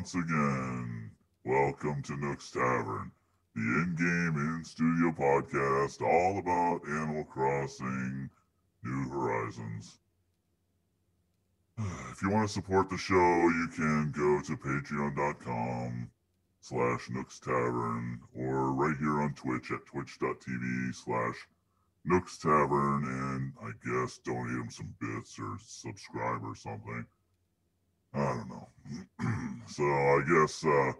Once again, welcome to Nook's Tavern, the in-game, in-studio podcast all about Animal Crossing New Horizons. If you want to support the show, you can go to patreon.com slash Nooks Tavern or right here on Twitch at twitch.tv slash Nooks Tavern and I guess donate them some bits or subscribe or something. I don't know. so I guess uh,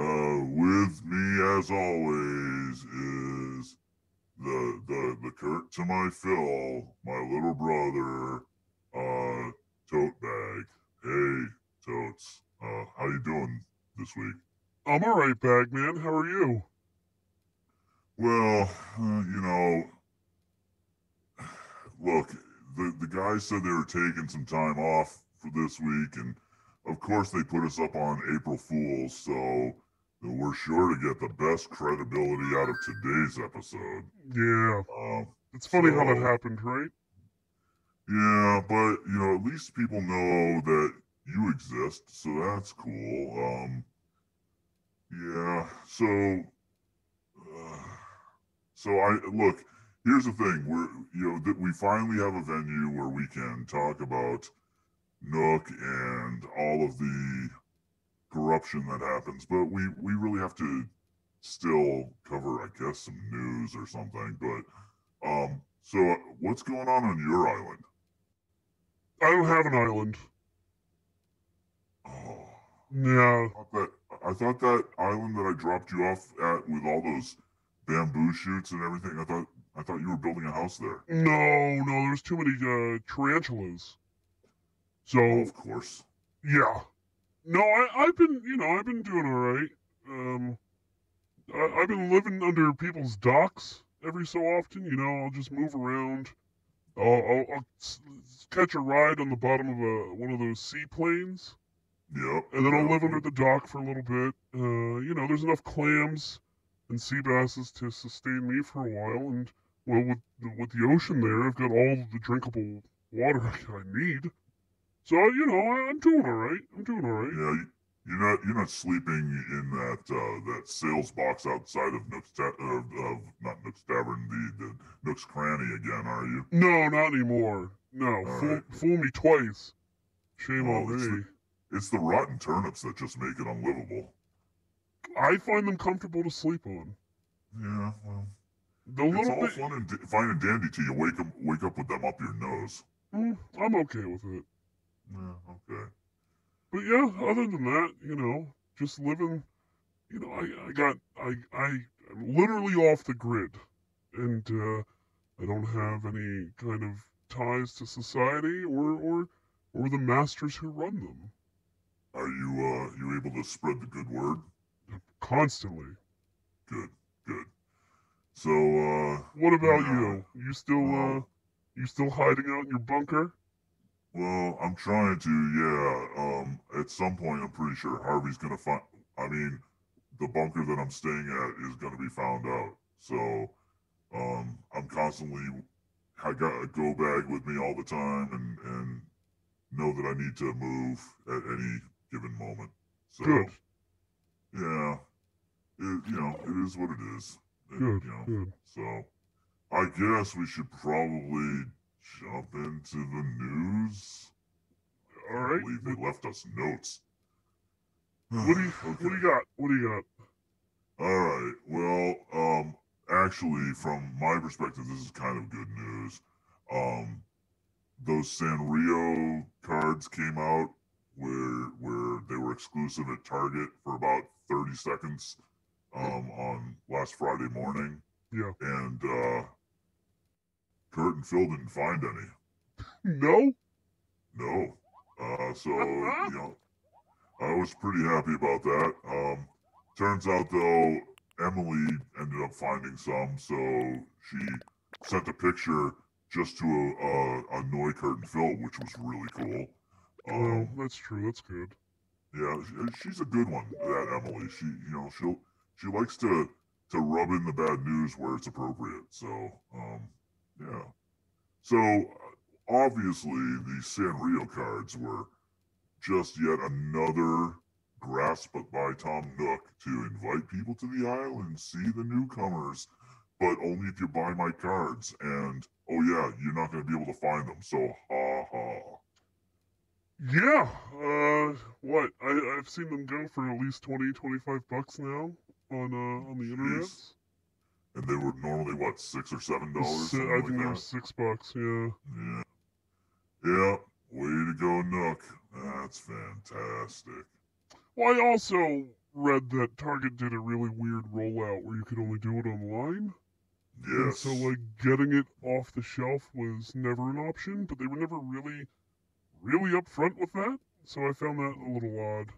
uh, with me as always is the the the Kurt to my Phil, my little brother, uh, Tote Bag. Hey, Totes, uh, how you doing this week? I'm all right, Bagman. How are you? Well, uh, you know, look, the the guys said they were taking some time off for this week, and of course they put us up on April Fools, so we're sure to get the best credibility out of today's episode. Yeah. Um, It's funny how that happened, right? yeah, but you know, at least people know that you exist, so that's cool. Um, yeah, so, uh, so I look. Here's the thing: we're you know that we finally have a venue where we can talk about Nook and all of the corruption that happens, but we we really have to still cover, I guess, some news or something. But um, so uh, what's going on on your island? I don't have an island. Oh, Yeah. I thought that I thought that island that I dropped you off at with all those bamboo shoots and everything. I thought I thought you were building a house there. No, no, there's too many uh, tarantulas. So Oh, of course. yeah. No, I, I've been, you know, I've been doing all right. Um, I, I've been living under people's docks every so often. You know, I'll just move around. I'll, I'll, I'll catch a ride on the bottom of a one of those seaplanes. Yep. And then I'll live under the dock for a little bit. Uh, you know, there's enough clams and sea basses to sustain me for a while. And well, with the, with the ocean there, I've got all the drinkable water I need. So you know, I, I'm doing all right. I'm doing all right. Yeah, you- you're not you're not sleeping in that uh, that sales box outside of Nook's ta- of, of not Nook's Tavern, the the Nook's Cranny again, are you? No, not anymore. No, fool, right. fool me twice. Shame Oh, on it's me. It's the rotten turnips that just make it unlivable. I find them comfortable to sleep on. Yeah, well, The it's all bit. fun and d- fine and dandy till you wake up wake up with them up your nose. Mm, I'm okay with it. Yeah, okay. But yeah, other than that, you know, just living. You know, I, I got I I I'm literally off the grid, and uh, I don't have any kind of ties to society or or or the masters who run them. Are you uh you able to spread the good word? Constantly. Good, good. So uh What about Yeah. you? You still uh Well- you still hiding out in your bunker? Well, I'm trying to, yeah. Um at some point I'm pretty sure Harvey's gonna find I mean, the bunker that I'm staying at is gonna be found out. So um I'm constantly I got a go bag with me all the time and and know that I need to move at any given moment. So Good. yeah. It, you know, it is what it is. It- Good. you know. Good. So I guess we should probably jump into the news. All I believe they left us notes. What do you what do you got? What do you got? All right. Well, um, actually, from my perspective, this is kind of good news. Um, those Sanrio cards came out where where they were exclusive at Target for about thirty seconds um, on last Friday morning, Yeah. and uh, Kurt and Phil didn't find any. No? No. Uh, so, you know, I was pretty happy about that. Um, turns out, though, Emily ended up finding some, so she sent a picture just to uh, annoy Kurt and Phil, which was really cool. Oh, Um, that's true. That's good. yeah, she, she's a good one, that Emily. She, you know, she'll she likes to to rub in the bad news where it's appropriate. So, um, yeah. So, uh, obviously the Sanrio cards were just yet another grasp by Tom Nook to invite people to the island, see the newcomers, but only if you buy my cards. And oh yeah, you're not going to be able to find them. So ha ha. Yeah. Uh, what? I I've seen them go for at least 20, 25 bucks now on uh on the internet. And they were normally what six or seven dollars. I like think they were that? six bucks. Yeah. Yeah. Yeah. Way to go, Nook. That's fantastic. Well, I also read that Target did a really weird rollout where you could only do it online. And so, like, getting it off the shelf was never an option, but they were never really, really upfront with that. So I found that a little odd.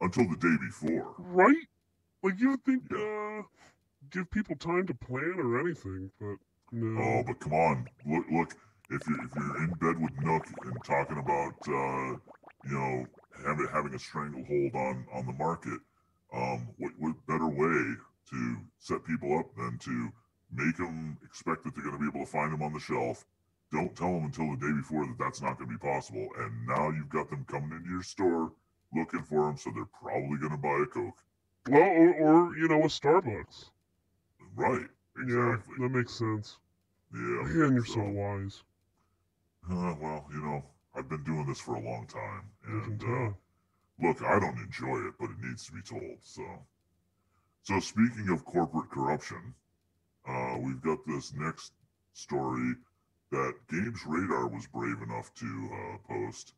Until the day before. Right? Like, you would think, uh, give people time to plan or anything, but no. Oh, but come on, look, look. If you're if you're in bed with Nook and talking about uh, you know having having a stranglehold on on the market, um, what what better way to set people up than to make them expect that they're going to be able to find them on the shelf. Don't tell them until the day before that that's not going to be possible, and now you've got them coming into your store looking for them, so they're probably going to buy a Coke. Well, or, or, you know, a Starbucks. Right? Exactly. Yeah, that makes sense. Yeah. Man, you're so wise. Uh, well, you know, I've been doing this for a long time, and uh, look, I don't enjoy it, but it needs to be told. So, so speaking of corporate corruption, uh, we've got this next story that Games Radar was brave enough to uh, post,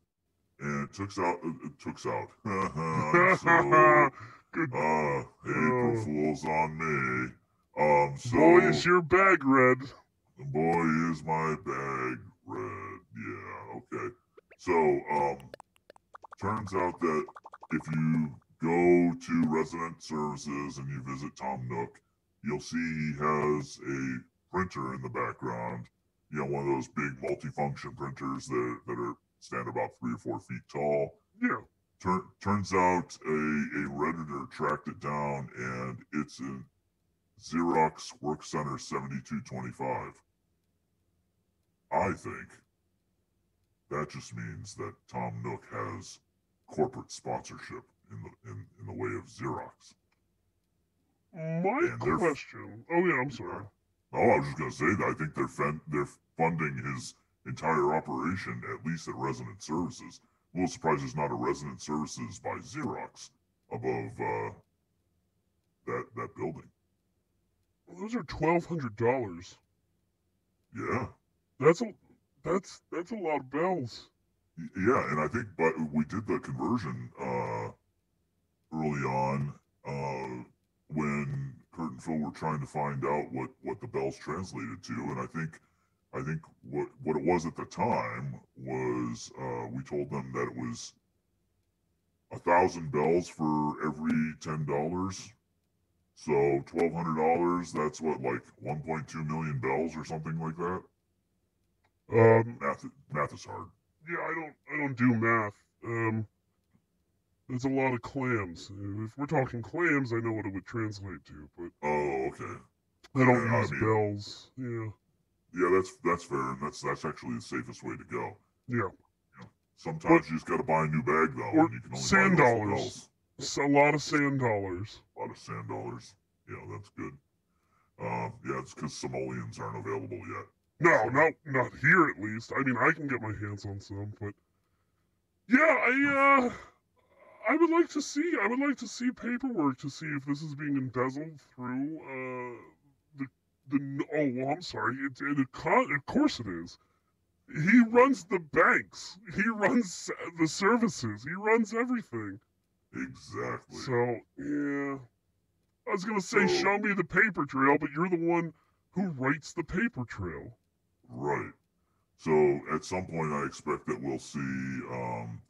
and it took out. It took out. So Good uh, April Oh. Fools on me. Um, so boy, is your bag red. Boy, is my bag red. Yeah, okay. So, um, turns out that if you go to resident services and you visit Tom Nook, you'll see he has a printer in the background. You know, one of those big multifunction printers that, that are stand about three or four feet tall. Yeah. Tur- turns out a, a redditor tracked it down and it's in Xerox WorkCentre 7225. I think that just means that Tom Nook has corporate sponsorship in the in, in the way of Xerox. My question. Oh yeah, I'm sorry. Oh, I was just gonna say that I think they're fen- they're funding his entire operation at least at Resident Services. A little surprised there's not a Resident Services by Xerox above uh, that that building. Those are twelve hundred dollars. Yeah, That's a that's that's a lot of bells. Yeah, and I think but we did the conversion uh, early on uh, when Kurt and Phil were trying to find out what what the bells translated to, and I think I think what what it was at the time was uh, we told them that it was a thousand bells for every ten dollars. So twelve hundred dollars, that's what like one point two million bells or something like that. Um, Math math is hard. yeah, I don't I don't do math. Um, there's a lot of clams. If we're talking clams, I know what it would translate to, but Oh, okay. I don't Yeah, I use mean- bells. Yeah, Yeah, that's that's fair, and that's that's actually the safest way to go. yeah. Sometimes you just got to buy a new bag though, Or and you can only sand buy dollars. bells. A lot of sand dollars. A lot of sand dollars. Yeah, that's good. Um, yeah, it's because simoleons aren't available yet. No, not not here at least. I mean, I can get my hands on some, but yeah, I uh, I would like to see. I would like to see paperwork to see if this is being embezzled through uh the the. Oh, well, I'm sorry. It, it, it, of course it is. He runs the banks. He runs the services. He runs everything. Exactly. So yeah, I was gonna say So- show me the paper trail, but you're the one who writes the paper trail. Right. So at some point, I expect that we'll see, um,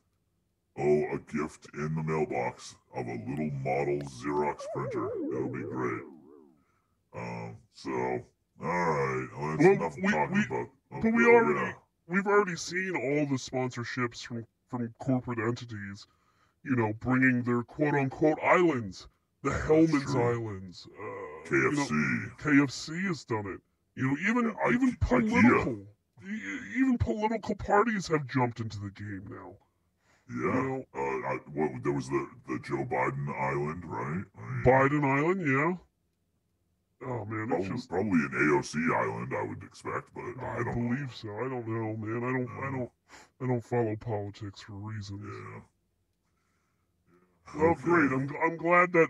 oh, a gift in the mailbox of a little model Xerox printer. It'll be great. Um, so all right, well, that's Well, enough we- talking we- about. but we already- we've already seen all the sponsorships from from corporate entities, you know, bringing their quote unquote islands, the Hellman's. Islands. Uh, KFC. You know, KFC has done it. You know, even I- even political e- even political parties have jumped into the game now. You Yeah. know, Uh, I, what there was the the Joe Biden Island, right? I Biden Island, yeah. Oh man, it's Probably, just probably an AOC island, I would expect, but I I don't believe know. so. I don't know, man. I don't. I don't. I don't follow politics for reasons. Yeah. Okay. great. I'm. I'm glad that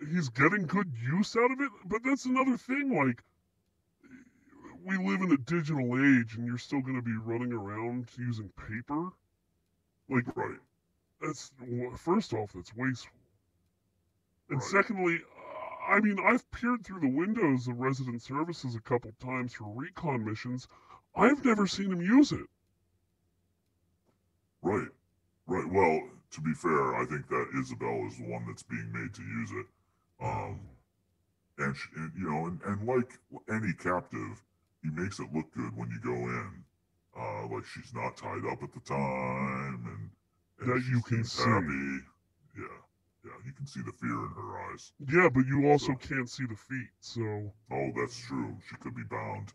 he's getting good use out of it. But that's another thing. Like, we live in a digital age, and you're still going to be running around using paper. Like, Right. that's first off, that's wasteful. And Right. secondly, uh, I mean, I've peered through the windows of resident services a couple times for recon missions. I've never seen him use it. Right. Right. Well, to be fair, I think that Isabelle is the one that's being made to use it. Um, and, she, and you know, and, and like any captive, he makes it look good when you go in. Uh, like she's not tied up at the time, and, and That you can see. happy. Yeah, yeah, you can see the fear in her eyes. Yeah, but you also So- can't see the feet, so Oh, that's true. She could be bound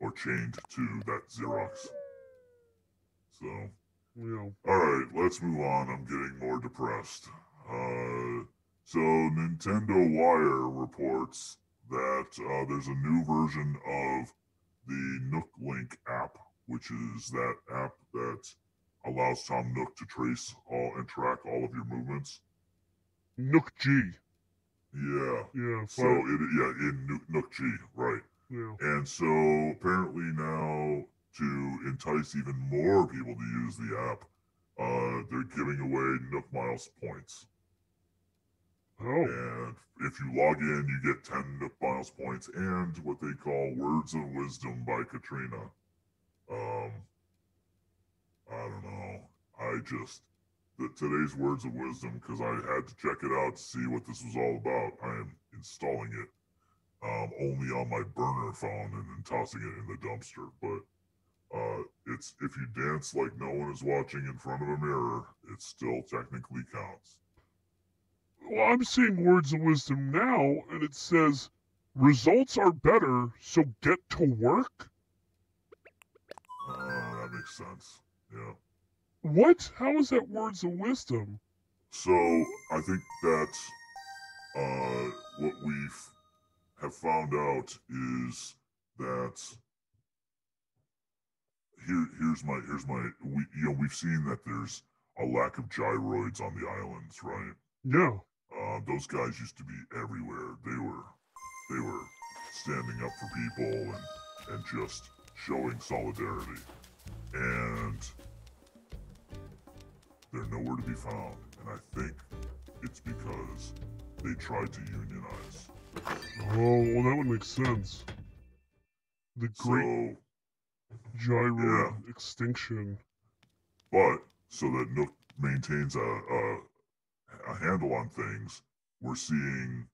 or chained to that Xerox. So, you know. all right, let's move on. I'm getting more depressed. Uh, so Nintendo Wire reports that uh, there's a new version of the Nook Link app, which is that app that allows Tom Nook to trace all and track all of your movements. Nook G. Yeah. Yeah, So it yeah in Nook, Nook G, right? yeah. And so apparently now to entice even more people to use the app, uh, they're giving away Nook Miles points. Oh, And if you log in, you get 10 Nook Miles points and what they call Words of Wisdom by Katrina. Um, I don't know. I just, the, today's Words of Wisdom, because I had to check it out to see what this was all about. I am installing it um, only on my burner phone and then tossing it in the dumpster. But uh, it's if you dance like no one is watching in front of a mirror, it still technically counts. well, I'm seeing words of wisdom now, and it says results are better, so get to work. Uh, that makes sense. Yeah. What? How is that words of wisdom? So I think that uh, what we've have found out is that here here's my here's my we you know we've seen that there's a lack of gyroids on the islands, right? Yeah. Uh, those guys used to be everywhere. They were they were standing up for people and and just showing solidarity. And they're nowhere to be found. And I think it's because they tried to unionize. Oh, well, that would make sense. The great So, gyro extinction. but so that Nook maintains a, a a handle on things, we're seeing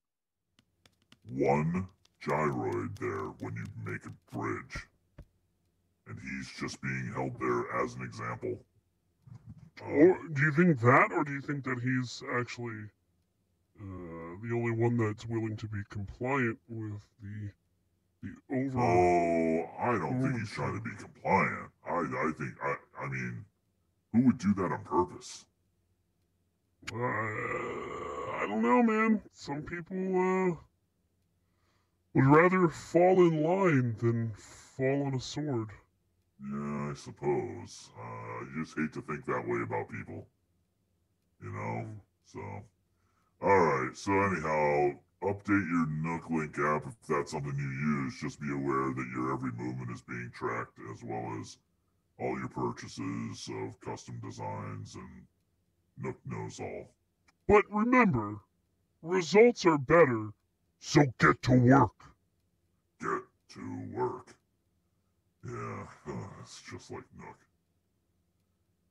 one gyroid there when you make a bridge. And he's just being held there as an example. Um, Or do you think that, or do you think that he's actually uh, the only one that's willing to be compliant with the the over? oh, I don't think he's trying to be compliant. I, I think, I, I mean, who would do that on purpose? Uh, I don't know, man. Some people uh, would rather fall in line than fall on a sword. Yeah, I suppose. Uh, you just hate to think that way about people. You know? So, alright. So, anyhow, update your Nook Link app if that's something you use. Just be aware that your every movement is being tracked as well as all your purchases of custom designs and Nook knows all. But remember, results are better, so get to work. Get to work. Yeah, it's just like Nook.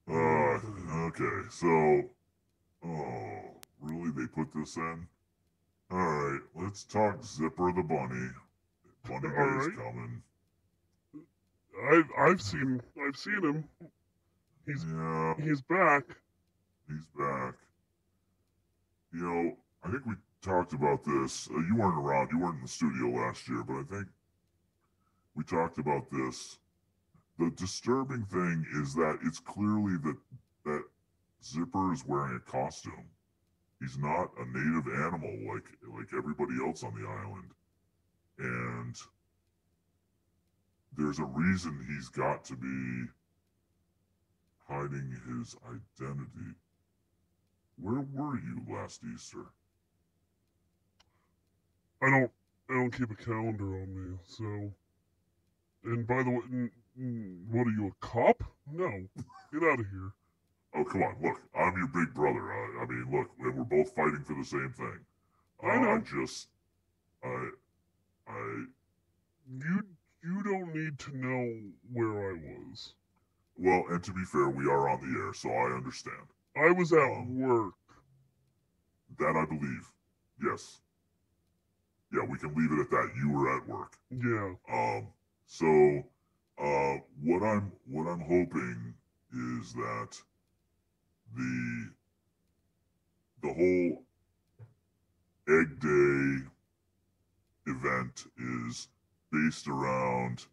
Uh, okay, so, oh, really? They put this in? All right, let's talk Zipper the Bunny. Bunny All Day's right. coming. I've I've seen I've seen him. He's Yeah, he's back. he's back. You know, I think we talked about this. Uh, you weren't around. You weren't in the studio last year, but I think we talked about this. The disturbing thing is that it's clearly that that Zipper is wearing a costume. He's not a native animal like like everybody else on the island. And there's a reason he's got to be hiding his identity. Where were you last Easter? I don't I don't keep a calendar on me, so. And by the way, what are you a cop? No, get out of here. Oh, come on, look, I'm your big brother. I, I mean, look, and we're both fighting for the same thing. I know. I just, I, I, You you don't need to know where I was. well, and to be fair, we are on the air, so I understand. I was at Um, work. That I believe. Yes. Yeah, we can leave it at that. You were at work. Yeah. Um, so, uh, what I'm, what I'm hoping is that the, the whole Egg Day event is based around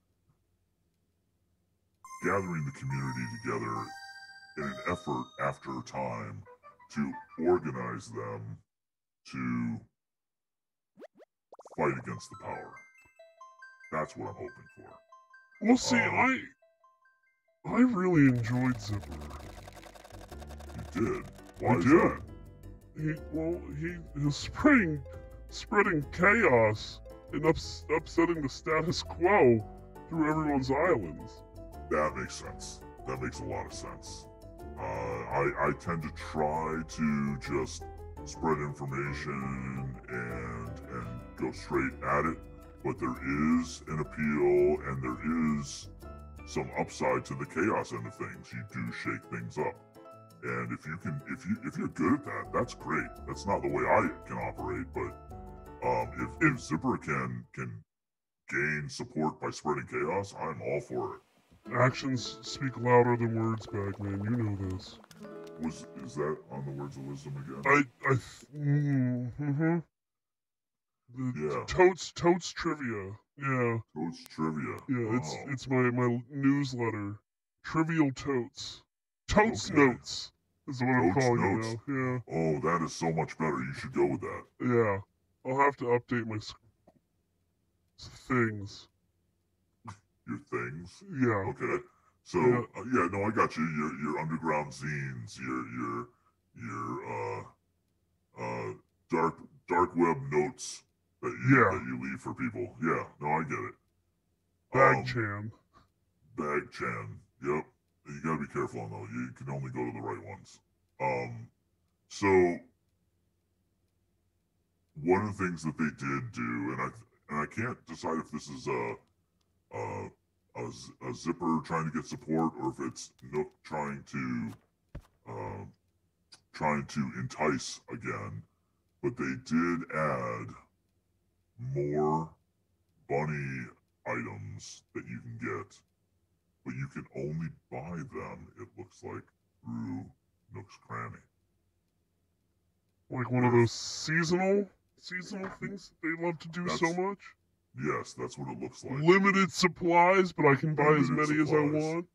gathering the community together in an effort after a time to organize them to fight against the power. That's what I'm hoping for. Well, see, Um, I I really enjoyed Zipper. Did. Why is did. He well, he is spreading spreading chaos and ups, upsetting the status quo through everyone's islands. That makes sense. That makes a lot of sense. Uh, I I tend to try to just spread information and and go straight at it, but there is an appeal and there is some upside to the chaos end of things. You do shake things up. And if you can if you if you're good at that, that's great. That's not the way I can operate, but um if, if Zipper can can gain support by spreading chaos, I'm all for it. Actions speak louder than words, Bagman. You know this. Was is that on the words of wisdom again? I I th- mm, mm-hmm. The Yeah. totes totes trivia. Yeah, Totes trivia. yeah. It's Oh, it's my my newsletter. Trivial totes. Totes Okay. notes is what I'm calling notes. it now. oh, that is so much better. You should go with that. Yeah, yeah. I'll have to update my things. Your things. Yeah. Okay. So Yeah. uh, yeah, no, I got you. Your your underground zines. Your your your uh uh dark dark web notes that you Yeah. that you leave for people. Yeah. No, I get it. Bag Um, Chan. Bag Chan. Yep. You gotta be careful on those. You can only go to the right ones. Um, so one of the things that they did do, and I and I can't decide if this is a a zipper trying to get support or if it's Nook trying to um trying to entice again, but they did add more bunny items that you can get but you can only buy them, it looks like, through Nook's Cranny. Like one of those seasonal seasonal things they love to do so much. Yes, that's what it looks like. Limited supplies, but I can buy as Limited many as I want.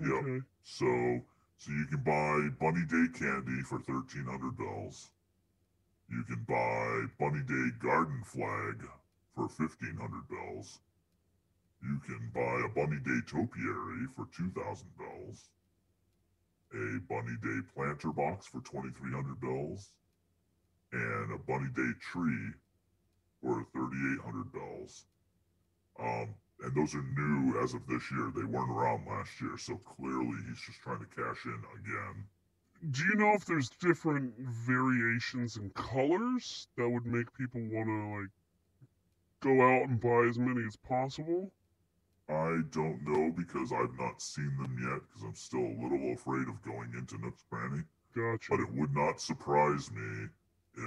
Yep. Okay. So, so you can buy Bunny Day candy for thirteen hundred bells. You can buy Bunny Day garden flag for fifteen hundred bells. You can buy a Bunny Day topiary for two thousand bells. A Bunny Day planter box for twenty three hundred bells, and a Bunny Day tree for thirty eight hundred bells. Um, and those are new as of this year. They weren't around last year, so clearly he's just trying to cash in again. Do you know if there's different variations in colors that would make people want to like go out and buy as many as possible? I don't know because I've not seen them yet because I'm still a little afraid of going into Nook's Cranny. Gotcha. But it would not surprise me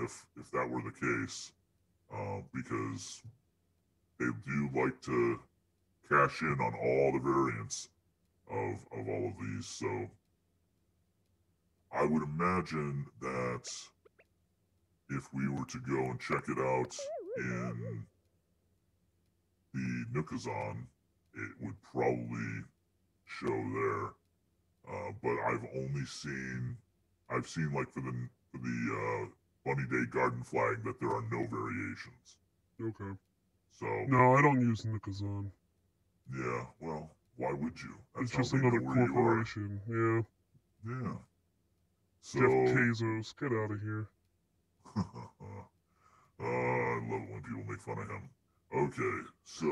if if that were the case, uh, because they do like to cash in on all the variants of of all of these. So I would imagine that if we were to go and check it out in the Nookazon, it would probably show there. Uh, but I've only seen, I've seen like for the for the uh, Bunny Day Garden flag that there are no variations. Okay. So No, I don't use Nookazon. yeah, well, why would you? It's just another where you are. corporation. Yeah. Yeah. So Jeff Bezos, get out of here. uh, I love it when people make fun of him. Okay, so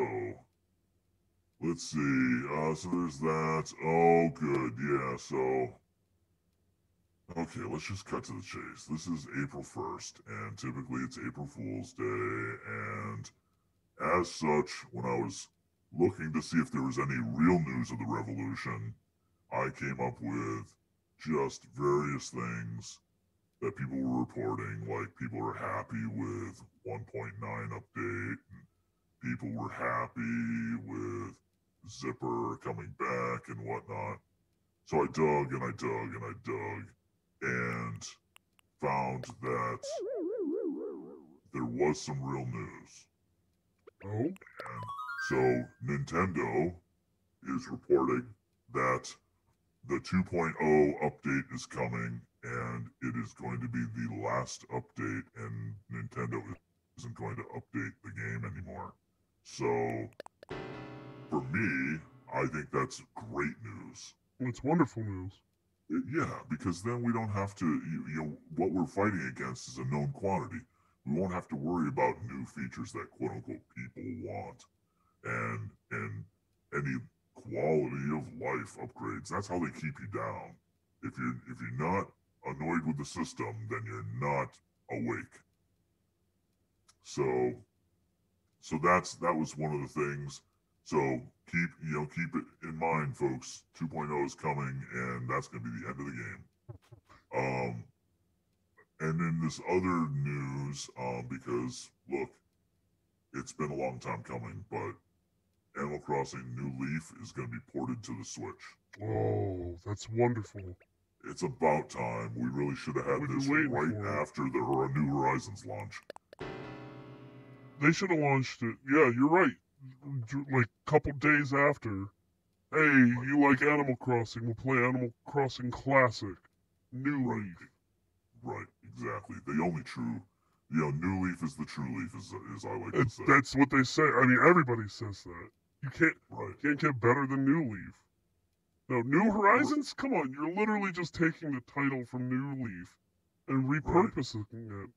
let's see. Uh, so there's that. Oh, good. Yeah. So okay, let's just cut to the chase. This is April 1st, and typically it's April Fool's Day, and as such, when I was looking to see if there was any real news of the revolution, I came up with just various things that people were reporting. Like people are happy with 1.9 update, and people were happy with Zipper coming back and whatnot. So I dug and I dug and I dug and found that there was some real news. Oh? So Nintendo is reporting that the 2.0 update is coming and it is going to be the last update and Nintendo isn't going to update the game anymore. So for me, I think that's great news. It's wonderful news. Yeah, because then we don't have to, you, you know, what we're fighting against is a known quantity. We won't have to worry about new features that quote unquote people want, and and any quality of life upgrades. That's how they keep you down. If you're if you're not annoyed with the system, then you're not awake. So, so that's that was one of the things. So keep you know keep it in mind, folks. 2.0 is coming, and that's going to be the end of the game. Um, and then this other news, um, because look, it's been a long time coming, but Animal Crossing New Leaf is going to be ported to the Switch. Oh, that's wonderful. It's about time. We really should have had We've this right after the New Horizons launch. They should have launched it. Yeah, you're right. Like a couple days after. Hey, you like Animal Crossing? We'll play Animal Crossing Classic. New Right. Leaf. Right, exactly. The only true, you know, New Leaf is the true leaf, as, as I like to say. that's what they say. I mean, everybody says that. You can't Right. can't get better than New Leaf. No, New Horizons? Come on, you're literally just taking the title from New Leaf and repurposing it.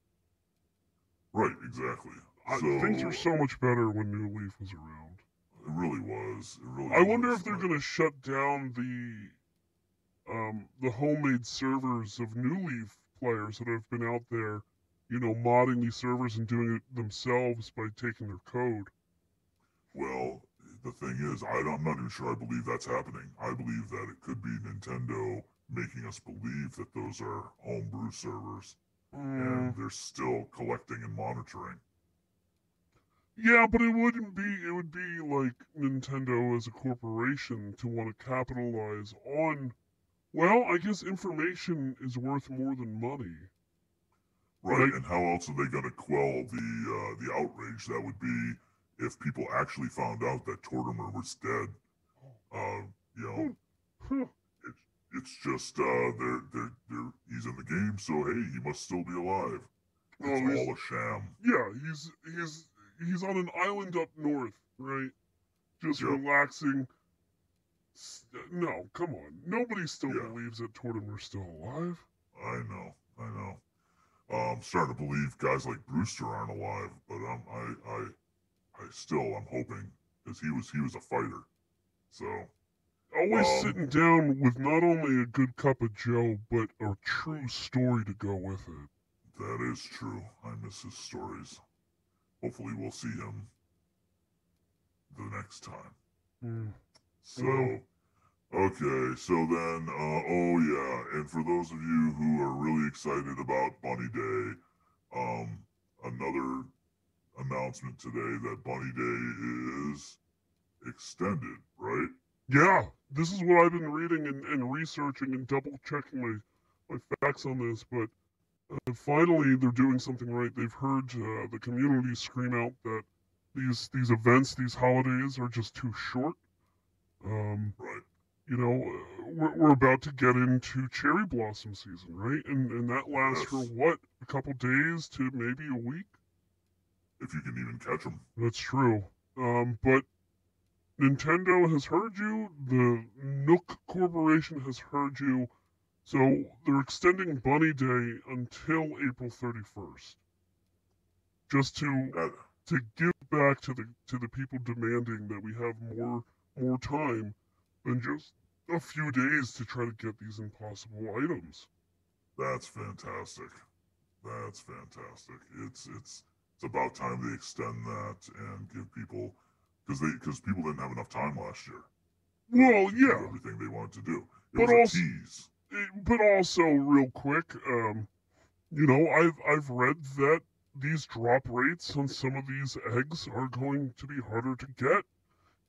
Right, exactly. I, so, things were so much better when New Leaf was around. It really was. It really I wonder was. if they're gonna shut down the um the homemade servers of New Leaf players that have been out there, you know, modding these servers and doing it themselves by taking their code. Well, the thing is, I don't, I'm not even sure I believe that's happening. I believe that it could be Nintendo making us believe that those are homebrew servers Mm, and they're still collecting and monitoring. Yeah, but it wouldn't be. It would be like Nintendo as a corporation to want to capitalize on. Well, I guess information is worth more than money. Right, and how else are they going to quell the uh, the outrage that would be if people actually found out that Tortimer was dead? Uh, you know, Huh. it's just uh, they're they're they're he's in the game, so hey, he must still be alive. It's all a sham. Yeah, he's he's he's on an island up north, right? Just relaxing. No, come on. Nobody still Yeah. believes that Tortimer's still alive. I know, I know. Um, I'm starting to believe guys like Brewster aren't alive, but um, I, I, I still I'm hoping because he was he was a fighter. So Always Um, sitting down with not only a good cup of Joe, but a true story to go with it. that is true. I miss his stories. Hopefully, we'll see him the next time. Hmm. So, okay, so then, uh, oh yeah, and for those of you who are really excited about Bunny Day, um, another announcement today that Bunny Day is extended, right? Yeah, this is what I've been reading and, and researching and double checking my, my facts on this, but uh, finally they're doing something right. They've heard uh, the community scream out that these these events, these holidays are just too short, Um, Right. you know, uh, we're, we're about to get into cherry blossom season, right? And and that lasts for what a couple days to maybe a week. If you can even catch them. That's true. Um, but Nintendo has heard you. The Nook Corporation has heard you. So they're extending Bunny Day until April 31st, just to uh, to give back to the to the people demanding that we have more more time than just a few days to try to get these impossible items. that's fantastic. That's fantastic. It's it's it's about time they extend that and give people because they because people didn't have enough time last year. Well, yeah, everything they wanted to do. It But was a also- tease. But also real quick, um, you know, I've I've read that these drop rates on some of these eggs are going to be harder to get.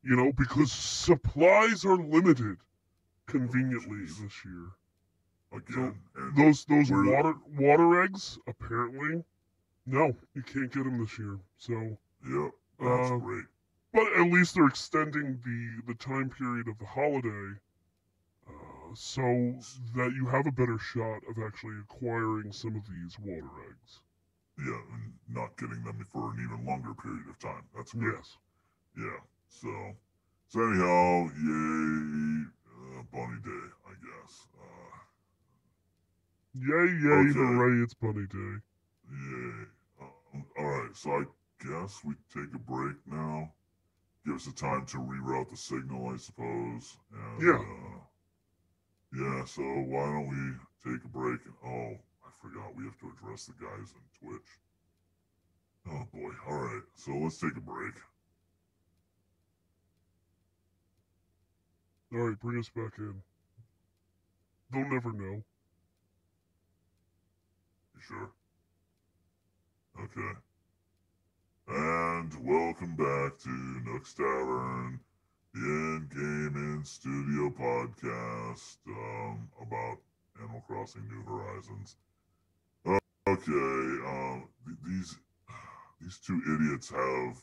You know, because supplies are limited conveniently jeez. this year. again. and Those those water water eggs apparently, no, you can't get them this year. So, yep, that's uh, great. but at least they're extending the the time period of the holiday, so that you have a better shot of actually acquiring some of these water eggs. Yeah, and not getting them for an even longer period of time. That's great. Yes. Yeah. So, so anyhow, yay, uh, Bunny Day, I guess. Uh, Yay! Yay! Okay. Hooray! It's Bunny Day. yay. Um, all right. So I guess we take a break now. Give us a time to reroute the signal, I suppose. And, Yeah. Uh, yeah. So why don't we take a break? And oh, I forgot we have to address the guys on Twitch. Oh boy. All right. So let's take a break. All right, bring us back in. They'll never know. You sure? Okay. And welcome back to Nook's Tavern, the in game in studio podcast um, about Animal Crossing New Horizons. Uh, okay, um, th- these these two idiots have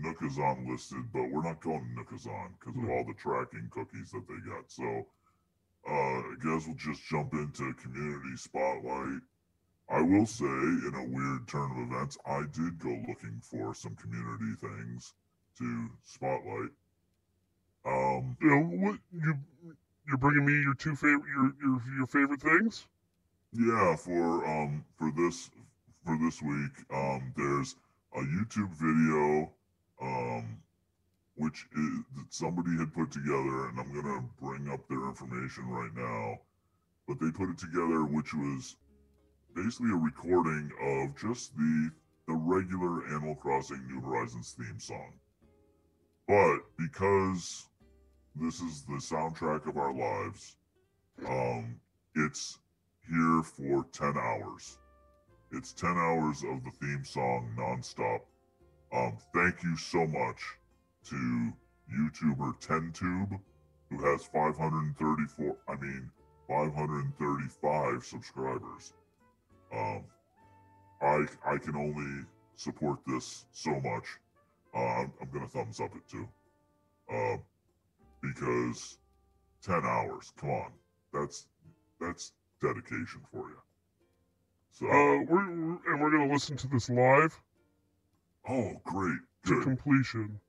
Nookazon listed, but we're not going Nookazon because of all the tracking cookies that they got. So, uh, I guess we'll just jump into Community Spotlight. I will say, in a weird turn of events, I did go looking for some community things to spotlight. Um, You know what? You you're bringing me your two favorite your your your favorite things. yeah, for um for this for this week, um, there's a YouTube video, um, which is, that somebody had put together, and I'm gonna bring up their information right now. But they put it together, which was basically a recording of just the the regular Animal Crossing New Horizons theme song. But because this is the soundtrack of our lives, um, it's here for 10 hours. It's 10 hours of the theme song nonstop. Um, thank you so much to YouTuber 10tube, who has 534, I mean, 535 subscribers. Um, I I can only support this so much. Uh, I'm, I'm gonna thumbs up it too. Uh, because 10 hours, come on, that's that's dedication for you. So, Uh, we're, we're- and we're gonna listen to this live oh great, to completion.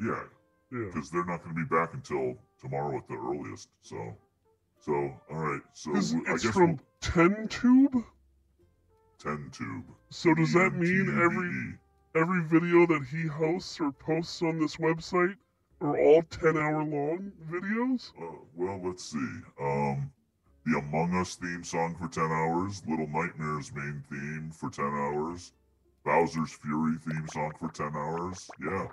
yeah, Yeah. because they're not gonna be back until tomorrow at the earliest. So, so all right, so It's, I it's guess from we'll, Ten Tube. 10 tube. So does that mean every every video that he hosts or posts on this website are all ten hour long videos? Uh, well, let's see. Um, the Among Us theme song for 10 hours, Little Nightmares main theme for 10 hours, Bowser's Fury theme song for 10 hours. Yeah.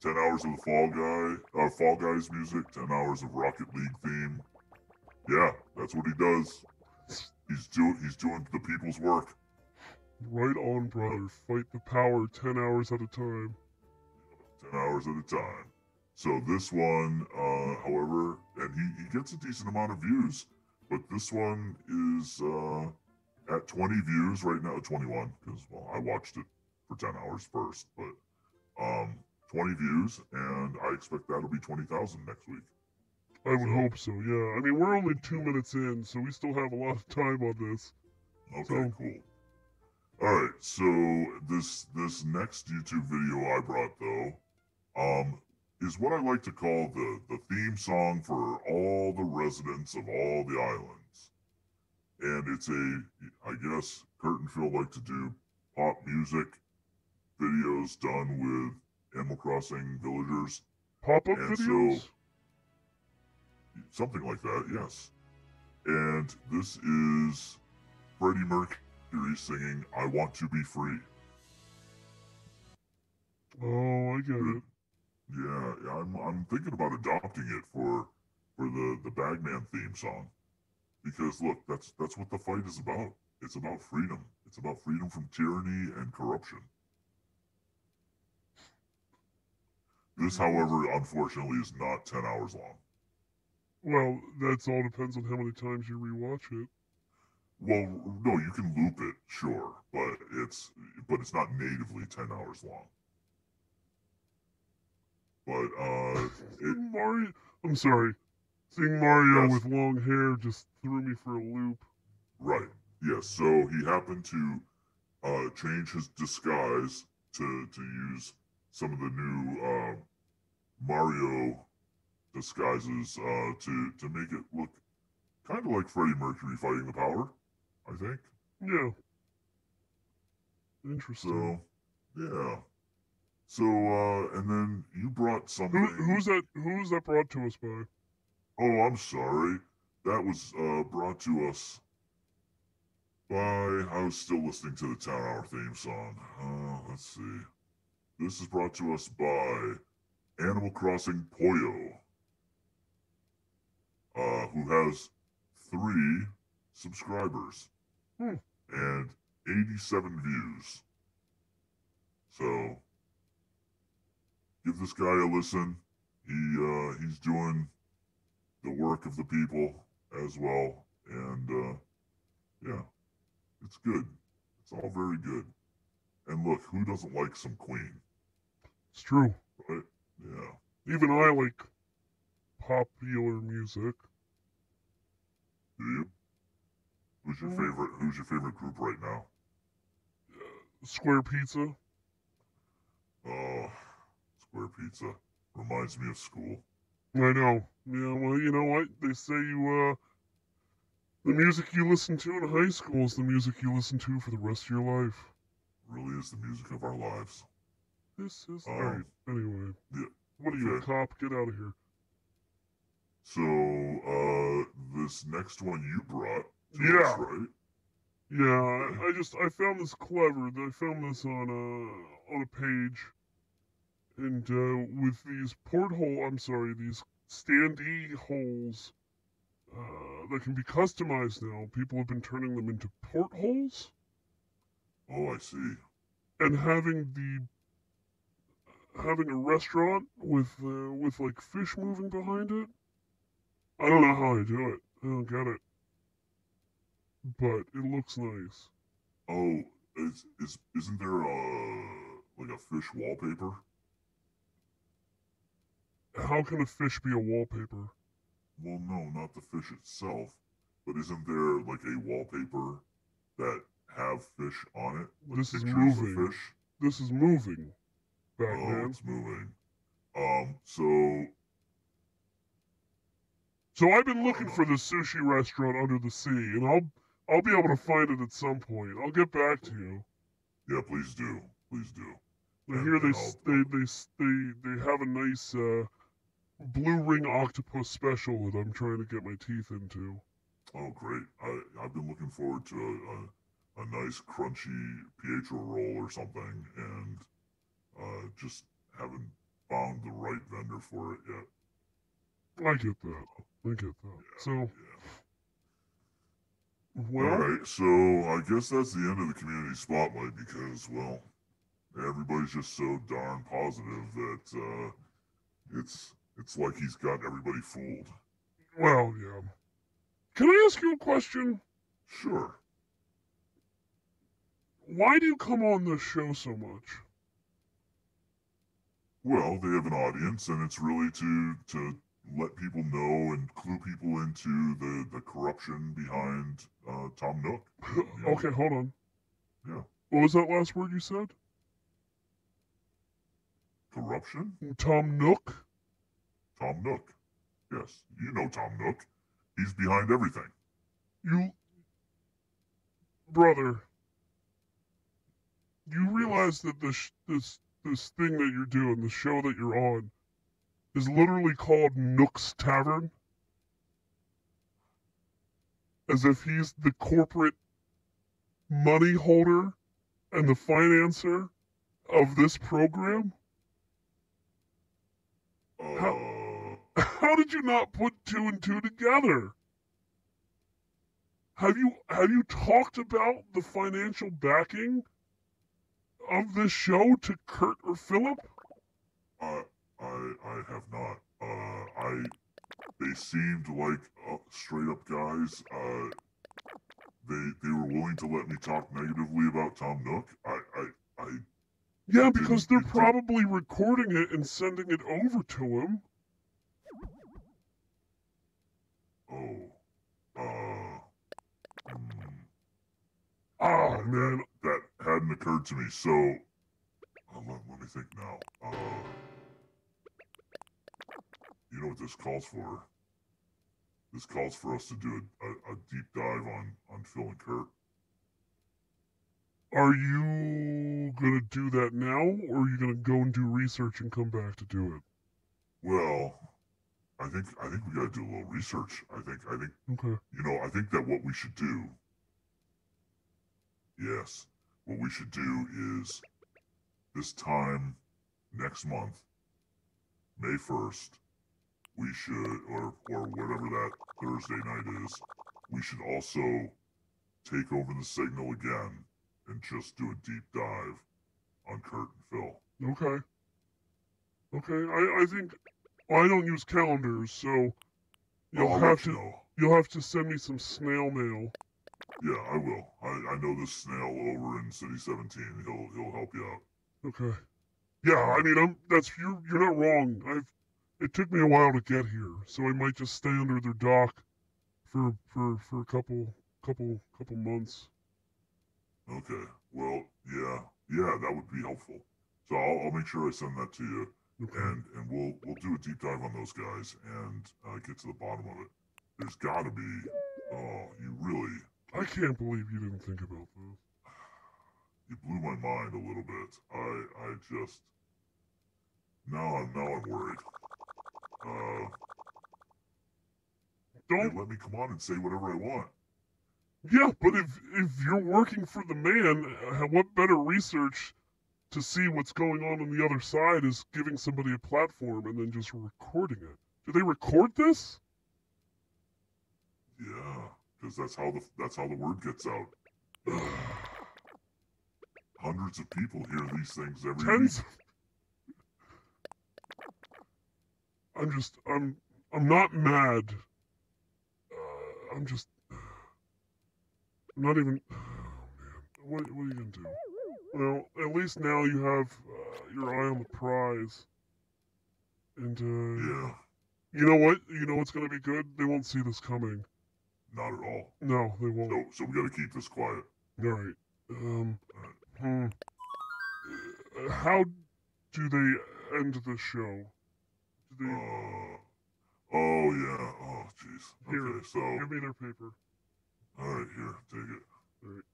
10 hours of the Fall Guy, uh, Fall Guys music, 10 hours of Rocket League theme. Yeah, that's what he does. He's doing he's doing the people's work. Right on, brother. Fight the power ten hours at a time. 10 hours at a time. So this one, uh, however, and he, he gets a decent amount of views, but this one is uh, at 20 views right now, 21, because, well, I watched it for 10 hours first, but um, 20 views, and I expect that'll be 20,000 next week. I would So- hope so. Yeah. I mean, we're only two minutes in, so we still have a lot of time on this. Okay, So- cool. All right, so this this next YouTube video I brought though, um, is what I like to call the the theme song for all the residents of all the islands, and it's a I guess Kurt and Phil like to do pop music videos done with Animal Crossing villagers, Pop up And so- videos? something like that, yes. And this is Freddie Mercury singing "I Want to Be Free." Oh, I get it. Yeah, I'm I'm thinking about adopting it for for the the Bagman theme song, because look, that's that's what the fight is about. It's about freedom. It's about freedom from tyranny and corruption. This, however, unfortunately, is not ten hours long. Well, that's all depends on how many times you rewatch it. Well, no, you can loop it, sure, but it's but it's not natively ten hours long. But uh, it, Mario, I'm sorry. Seeing Mario Yes. with long hair just threw me for a loop. Right. Yes. So he happened to uh, change his disguise to to use some of the new uh, Mario disguises uh, to to make it look kind of like Freddie Mercury fighting the power. I think. Yeah. Interesting. So yeah. So uh, and then you brought something. Who, who's that? Who's that brought to us by? Oh, I'm sorry. That was uh, brought to us by. I was still listening to the Town Hour theme song. Uh, let's see. This is brought to us by Animal Crossing Poyo, uh, who has three subscribers Hmm. and 87 views. So give this guy a listen. He uh, he's doing the work of the people as well. And uh, yeah, it's good. It's all very good. And look, who doesn't like some Queen, It's true. right? Yeah. Even I like popular music. Do you? Who's your Mm. favorite? Who's your favorite group right now? Square Pizza. Oh, Square Pizza reminds me of school. I know. Yeah, well, you know what? They say you, uh, the music you listen to in high school is the music you listen to for the rest of your life. Really is the music of our lives. This is. Alright, anyway. yeah, What are you, a okay. cop? Get out of here. So, uh, this next one you brought. To Yeah. Us, right? Yeah, I, I just, I found this clever. I found this on a, on a page. And, uh, with these porthole, I'm sorry, these standee holes, uh, that can be customized now. People have been turning them into portholes. Oh, I see. and having the having a restaurant with uh, with like fish moving behind it. I don't know how I do it. I don't get it. But it looks nice. Oh, is is isn't there a like a fish wallpaper? How can a fish be a wallpaper? Well, no, not the fish itself, but isn't there like a wallpaper that have fish on it? Like This is moving. Fish? This is moving, Oh, Batman. it's moving. Um, so So I've been looking for the sushi restaurant under the sea, and I'll I'll be able to find it at some point. I'll get back to you. yeah, please do, please do. I hear they they they they they have a nice uh, blue ring octopus special that I'm trying to get my teeth into. Oh, great! I I've been looking forward to a, a, a nice crunchy Pietro roll or something, and uh, just haven't found the right vendor for it yet. I get that. I get that. So Yeah. well, All right, so I guess that's the end of the community spotlight because, well, everybody's just so darn positive that uh, it's it's like he's got everybody fooled. well, yeah. Can I ask you a question? Sure. Why do you come on this show so much? Well, they have an audience, and it's really to to let people know and clue people into the the corruption behind uh, Tom Nook. okay, hold on. Yeah. What was that last word you said? Corruption? Tom Nook? Tom Nook. Yes, you know Tom Nook. He's behind everything. You. Brother. You realize that this this this thing that you're doing, the show that you're on, is literally called Nook's Tavern? As if he's the corporate money holder and the financer of this program? Uh, How did you not put two and two together? Have you have you talked about the financial backing of this show to Kurt or Philip? I I I have not. Uh, I they seemed like uh, straight up guys. Uh, they they were willing to let me talk negatively about Tom Nook. I I I Yeah, because they're probably recording it and sending it over to him. oh uh. hmm. Oh man, that hadn't occurred to me. So, uh, let, let me think now. Uh, you know what this calls for? This calls for us to do a, a, a deep dive on on Phil and Kurt. are you gonna do that now, or are you gonna go and do research and come back to do it? Well, I think I think we got to do a little research. I think I think Okay. you know I think that what we should do. Yes, what we should do is this time next month, May first, we should or or whatever that Thursday night is, we should also take over the signal again and just do a deep dive on Kurt and Phil. Okay. Okay. I I think well, I don't use calendars, so you'll I'll have to know. you'll have to send me some snail mail. Yeah, I will. I, I know this snail over in City 17. He'll he'll help you out. Okay. Yeah, I mean, I'm that's you're you're not wrong. I've it took me a while to get here, so I might just stay under their dock for for for a couple couple couple months. Okay. Well, yeah, yeah, that would be helpful. So I'll, I'll make sure I send that to you. And and we'll we'll do a deep dive on those guys and uh, get to the bottom of it. There's got to be. Oh, you really I can't believe you didn't think about this. you blew my mind a little bit. I I just now I'm now I'm worried. Uh, Don't. let me come on and say whatever I want. Yeah, but if if you're working for the man, uh, what better research to see what's going on on the other side is giving somebody a platform and then just recording it. Do they record this? Yeah, because that's how the that's how the word gets out. Hundreds of people hear these things every Tens. week. I'm just I'm I'm not mad. Uh, I'm just I'm not even. Oh man, what what are you gonna do? Well, at least now you have uh, your eye on the prize. And uh, Yeah, you know what? You know what's gonna be good? They won't see this coming. not at all. No, they won't. So so we got to keep this quiet. All right. Um. Hmm. Uh, How do they end the show? Do they Uh, oh yeah. Oh jeez. Here, Okay. So give me their paper? all right, here, take it.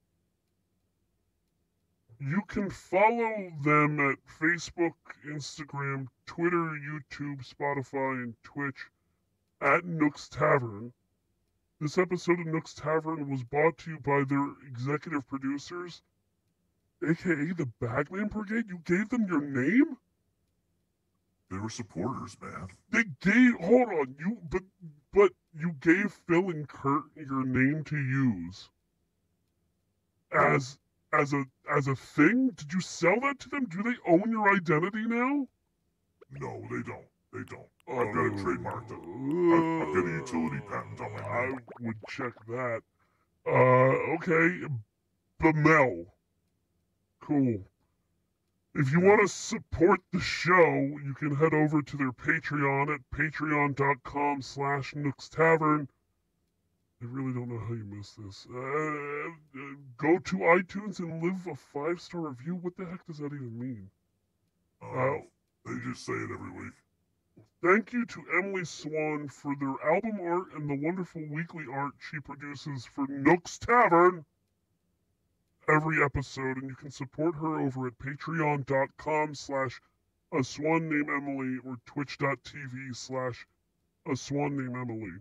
You can follow them at Facebook, Instagram, Twitter, YouTube, Spotify, and Twitch at Nook's Tavern. This episode of Nook's Tavern was brought to you by their executive producers, aka the Bagman Brigade. You gave them your name? They were supporters, man. They gave hold on, you but but you gave Phil and Kurt your name to use as as a as a thing? Did you sell that to them? Do they own your identity now? No, they don't. They don't. I've got it trademarked. I've, I've got a utility patent on my I would check that. Uh, okay, Bamel. Cool. If you want to support the show, you can head over to their Patreon at patreon.com slash Nooks Tavern. I really don't know how you missed this. Uh, uh, go to iTunes and leave a five star review. What the heck does that even mean? Uh, they just say it every week. Thank you to Emily Swan for their album art and the wonderful weekly art she produces for Nook's Tavern every episode, and you can support her over at patreon.com slash a swan named Emily or twitch.tv slash a swan named Emily.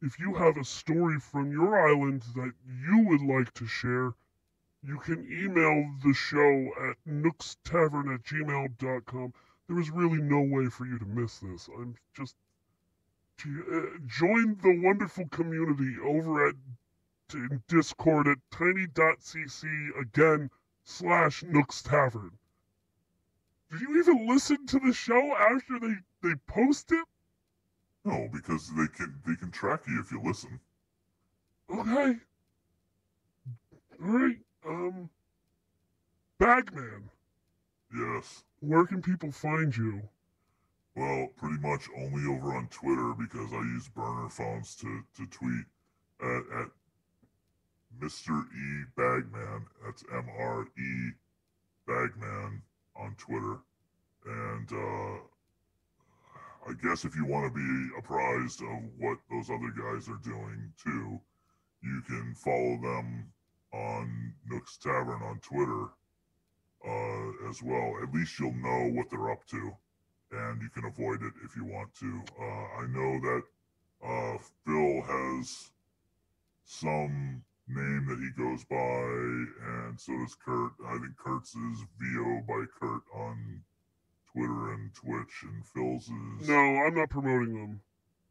If you have a story from your island that you would like to share, you can email the show at nookstavern at gmail.com. There is really no way for you to miss this. I'm just. Uh, join the wonderful community over at in Discord at tiny.cc again slash Nooks Tavern. Did you even listen to the show after they, they post it? No, because they can they can track you if you listen. Okay. Alright. Um Bagman. Yes. Where can people find you? Well, pretty much only over on Twitter because I use burner phones to, to tweet at, at Mr. E Bagman. That's M R E Bagman on Twitter. And uh, I guess if you want to be apprised of what those other guys are doing too, you can follow them on Nook's Tavern on Twitter uh, as well. At least you'll know what they're up to, and you can avoid it if you want to. Uh, I know that uh, Phil has some name that he goes by, and so does Kurt. I think Kurt's is VO by Kurt on Twitter and Twitch, and Phil's is No, I'm not promoting them.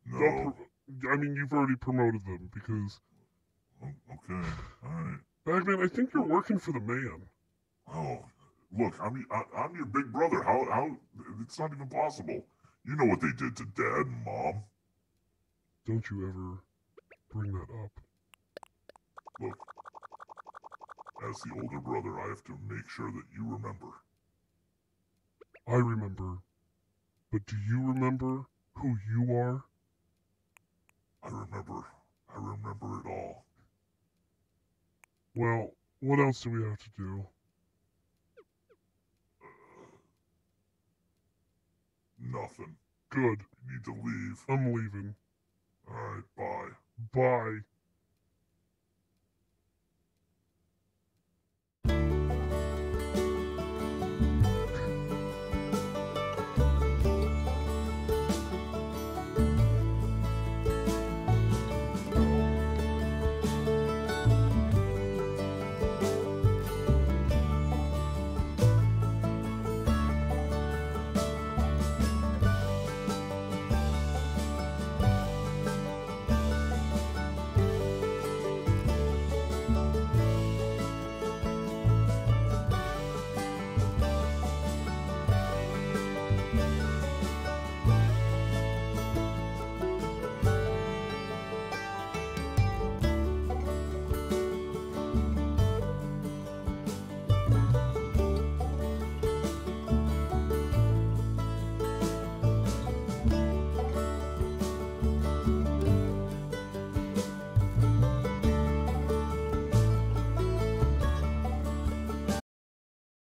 no. Pro- I mean, you've already promoted them because okay, all right. Bagman, I think you're working for the man. Oh, look, I'm I, I'm your big brother. How how it's not even possible. You know what they did to Dad and Mom. Don't you ever bring that up. Look, as the older brother, I have to make sure that you remember. I remember. But do you remember who you are? I remember. I remember it all. Well, what else do we have to do? Nothing. Good. You need to leave. I'm leaving. All right, bye. Bye.